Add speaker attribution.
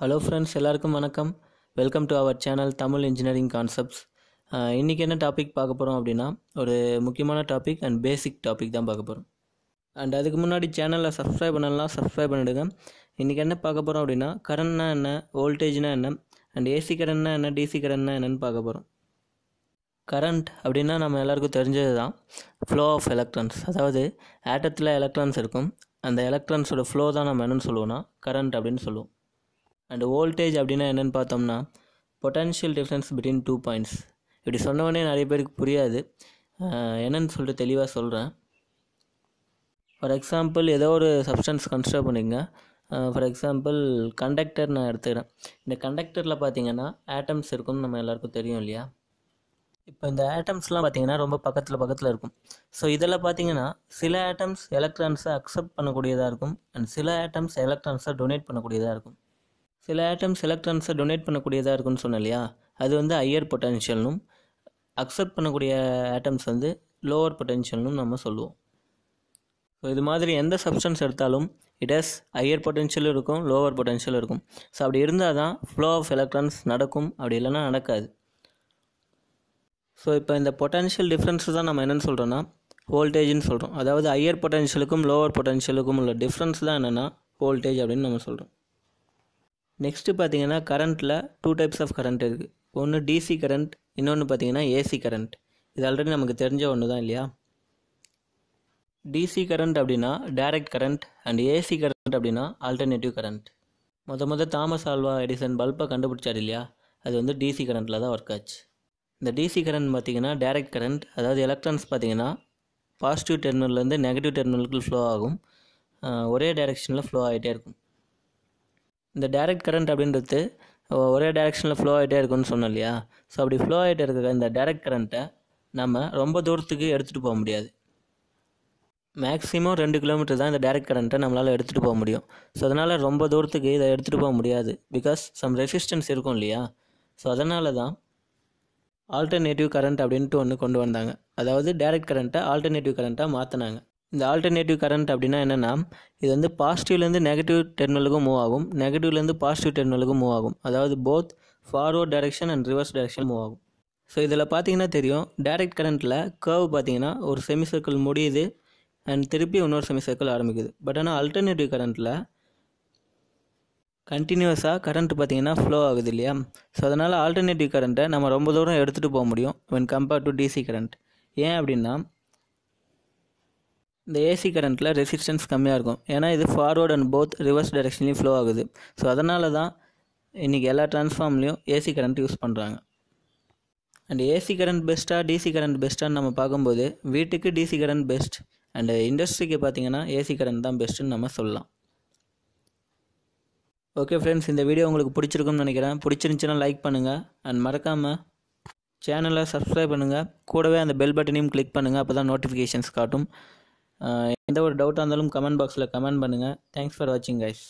Speaker 1: Hello friends எல்லாருக்கும் வணக்கம். Welcome to our channel Tamil engineering concepts இன்றைக்கி என்ன டாபிக் பார்க்க போகிறோம் அப்படின்னா ஒரு முக்கியமான டாபிக் அண்ட் பேசிக் டாபிக் தான் பார்க்க போகிறோம் அண்ட் அதுக்கு முன்னாடி சேனலில் சப்ஸ்கிரைப் பண்ணலாம் சப்ஸ்கிரைப் பண்ணிடுங்க. இன்றைக்கி என்ன பார்க்க போகிறோம் அப்படின்னா கரண்ட்னா என்ன வோல்டேஜ்னா என்ன அண்ட் ஏசி கரண்ட்னா என்ன டிசி கரண்ட்னா என்னென்னு பார்க்க போகிறோம் கரண்ட் அப்படின்னா நம்ம எல்லாருக்கும் தெரிஞ்சது தான் ஃப்ளோ ஆஃப் எலக்ட்ரான்ஸ் அதாவது ஆட்டத்தில் எலக்ட்ரான்ஸ் இருக்கும். அந்த எலக்ட்ரான்ஸோட ஃப்ளோ தான் நம்ம என்னென்னு சொல்லுவோம்னா கரண்ட் அப்படின்னு சொல்லுவோம். அண்ட் வோல்டேஜ் அப்படின்னா என்னென்னு பார்த்தோம்னா potential difference between two points இப்படி சொன்னவொடனே நிறைய பேருக்கு புரியாது. என்னென்னு என்னன்னு சொல்லிட்டு தெளிவாக சொல்கிறேன் ஃபார் எக்ஸாம்பிள் ஏதோ ஒரு சப்ஸ்டன்ஸ் கன்சிடர் பண்ணிக்கங்க. ஃபார் எக்ஸாம்பிள் கண்டக்டர் நான் எடுத்துக்கிறேன். இந்த கண்டக்டரில் பார்த்தீங்கன்னா ஆட்டம்ஸ் இருக்கும்னு நம்ம எல்லாருக்கும் தெரியும் இல்லையா? இப்போ இந்த ஆட்டம்ஸ்லாம் பார்த்தீங்கன்னா ரொம்ப பக்கத்தில் பக்கத்தில் இருக்கும். ஸோ இதில் பார்த்தீங்கன்னா சில ஆட்டம்ஸ் எலக்ட்ரான்ஸை அக்செப்ட் பண்ணக்கூடியதாக இருக்கும் அண்ட் சில ஆட்டம்ஸ் எலக்ட்ரான்ஸை டொனேட் பண்ணக்கூடியதாக இருக்கும். சில ஆட்டம்ஸ் எலக்ட்ரான்ஸை டொனேட் பண்ணக்கூடியதாக இருக்கும்னு சொன்னேன் இல்லையா? அது வந்து ஹையர் பொட்டன்ஷியல்னும் அக்செப்ட் பண்ணக்கூடிய ஆட்டம்ஸ் வந்து லோவர் பொட்டன்ஷியல்னும் நம்ம சொல்லுவோம். ஸோ இது மாதிரி எந்த சப்ஸ்டன்ஸ் எடுத்தாலும் இட் ஹஸ் ஹையர் பொட்டன்ஷியலும் இருக்கும் லோவர் பொட்டன்ஷியலும் இருக்கும். ஸோ அப்படி இருந்தால் தான் ஃப்ளோ ஆஃப் எலக்ட்ரான்ஸ் நடக்கும் அப்படி இல்லைன்னா நடக்காது. ஸோ இப்போ இந்த பொட்டன்ஷியல் டிஃப்ரென்ஸ் தான் நம்ம என்னென்னு சொல்கிறோன்னா வோல்டேஜ்னு சொல்கிறோம் அதாவது ஹையர் பொட்டன்ஷியலுக்கும் லோவர் பொட்டன்ஷியலுக்கும் உள்ள டிஃப்ரென்ஸ் தான் என்னென்னா வோல்டேஜ் அப்படின்னு நம்ம சொல்கிறோம் நெக்ஸ்ட்டு பார்த்தீங்கன்னா கரண்ட்டில் டூ டைப்ஸ் ஆஃப் கரண்ட் இருக்குது ஒன்று டிசி கரண்ட் இன்னொன்று பார்த்தீங்கன்னா ஏசி கரண்ட் இது ஆல்ரெடி நமக்கு தெரிஞ்ச ஒன்று தான் இல்லையா டிசி கரண்ட் அப்படின்னா direct current and AC current அப்படின்னா ஆல்டர்னேட்டிவ் கரண்ட் மொத முத தாமஸ் ஆல்வா எடிசன் பல்பை கண்டுபிடிச்சார் இல்லையா? அது வந்து டிசி கரண்ட்டில் தான் ஒர்க் ஆச்சு. இந்த டிசி கரண்ட் பார்த்தீங்கன்னா டைரக்ட் கரண்ட் அதாவது எலக்ட்ரான்ஸ் பார்த்தீங்கன்னா பாசிட்டிவ் டெர்மினல்லேருந்து நெகட்டிவ் டெர்மினலுக்கு ஃப்ளோ ஆகும். ஒரே டைரெக்ஷனில் ஃப்ளோ ஆகிட்டே இருக்கும். இந்த டைரக்ட் கரண்ட் அப்படின்றது ஒ- ஒரே டைரெக்ஷனில் ஃப்ளோ ஆகிட்டே இருக்கும்னு சொன்னோம் இல்லையா? ஸோ அப்படி ஃப்ளோ ஆகிட்டே இருக்க இந்த டைரக்ட் கரண்ட்டை நம்ம ரொம்ப தூரத்துக்கு எடுத்துகிட்டு போக முடியாது. மேக்ஸிமம் ரெண்டு கிலோமீட்டர் தான் இந்த டைரக்ட் கரண்ட்டை நம்மளால் எடுத்துகிட்டு போக முடியும். ஸோ அதனால் ரொம்ப தூரத்துக்கு இதை எடுத்துகிட்டு போக முடியாது. பிகாஸ் சம் ரெசிஸ்டன்ஸ் இருக்கும் இல்லையா? ஸோ அதனால தான் ஆல்டர்னேட்டிவ் கரண்ட் அப்படின்ட்டு ஒன்று கொண்டு வந்தாங்க. அதாவது டைரக்ட் கரண்ட்டை ஆல்டர்னேட்டிவ் கரண்ட்டாக மாற்றினாங்க இந்த ஆல்டர்னேட்டிவ் கரண்ட் அப்படின்னா என்னென்னா இது வந்து பாசிட்டிவ்லேருந்து நெகட்டிவ் டெர்மினலுக்கும் மூவ் ஆகும். நெகட்டிவ்லேருந்து பாசிட்டிவ் டெர்மினலுக்கும் மூவ் ஆகும். அதாவது both forward direction and reverse direction move ஆகும். ஸோ இதில் பார்த்தீங்கன்னா தெரியும் டைரக்ட் கரண்ட்டில் கர்வ் பார்த்தீங்கன்னா ஒரு செமி சர்க்கிள் முடியுது அண்ட் திருப்பி இன்னொரு செமி சர்க்கிள் ஆரம்பிக்குது பட் ஆனால் ஆல்டர்னேட்டிவ் கரண்ட்டில் கண்டினியூஸாக கரண்ட் பார்த்தீங்கன்னா ஃப்ளோ ஆகுது இல்லையா? ஸோ அதனால் ஆல்டர்னேட்டிவ் கரண்ட்டை நம்ம ரொம்ப தூரம் எடுத்துகிட்டு போக முடியும் when compared to DC current ஏன் அப்படின்னா இந்த ஏசி கரண்ட்டில் ரெசிஸ்டன்ஸ் கம்மியாக இருக்கும். ஏன்னா இது ஃபார்வர்ட் அண்ட் போத் ரிவர்ஸ் டைரெக்ஷன்லேயும் ஃப்ளோ ஆகுது. ஸோ அதனால தான் இன்றைக்கி எல்லா டிரான்ஸ்ஃபார்ம்லேயும் ஏசி கரண்ட் யூஸ் பண்ணுறாங்க அண்ட் ஏசி கரண்ட் பெஸ்ட்டாக டிசி கரண்ட் பெஸ்ட்டான்னு நம்ம பார்க்கும்போது வீட்டுக்கு டிசி கரண்ட் பெஸ்ட் அண்ட் இண்டஸ்ட்ரிக்கு பார்த்தீங்கன்னா ஏசி கரண்ட் தான் பெஸ்ட்டுன்னு நம்ம சொல்லலாம். ஓகே ஃப்ரெண்ட்ஸ் இந்த வீடியோ உங்களுக்கு பிடிச்சிருக்கும்னு நினைக்கிறேன். பிடிச்சிருந்துச்சுன்னா லைக் பண்ணுங்கள் அண்ட் மறக்காமல் சேனலை சப்ஸ்கிரைப் பண்ணுங்கள் கூடவே அந்த பெல் பட்டனையும் கிளிக் பண்ணுங்கள் அப்போ தான் நோட்டிஃபிகேஷன்ஸ் காட்டும். எந்த ஒரு டவுட்டாக இருந்தாலும் கமெண்ட் பாக்ஸில் கமெண்ட் பண்ணுங்கள் தேங்க்ஸ் ஃபார் வாட்சிங் கைஸ்